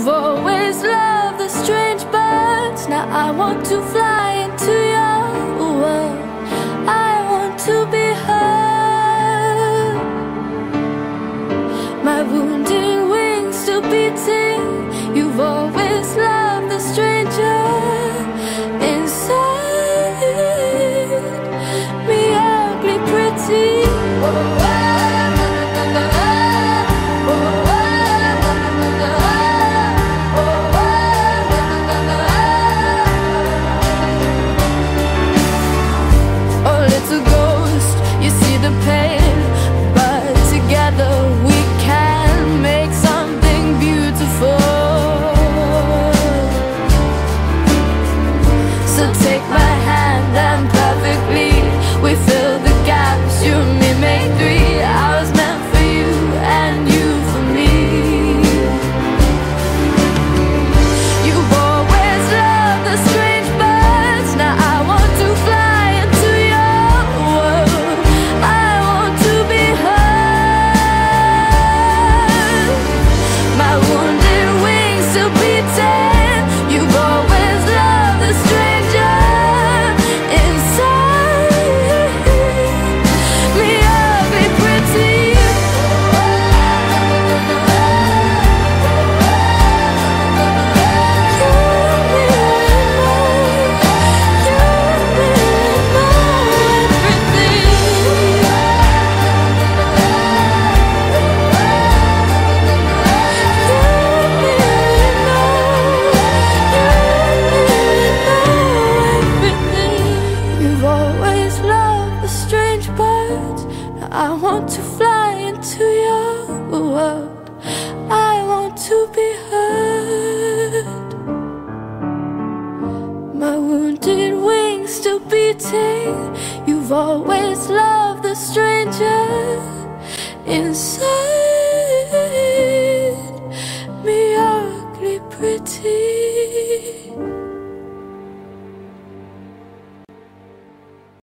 You've always loved the strange birds. Now I want to fly into your world. I want to be heard. My wounded Little ghost, you see the pain, but together we can make something beautiful. So take my hand and I want to fly into your world. I want to be heard. My wounded wings still beating. You've always loved the stranger inside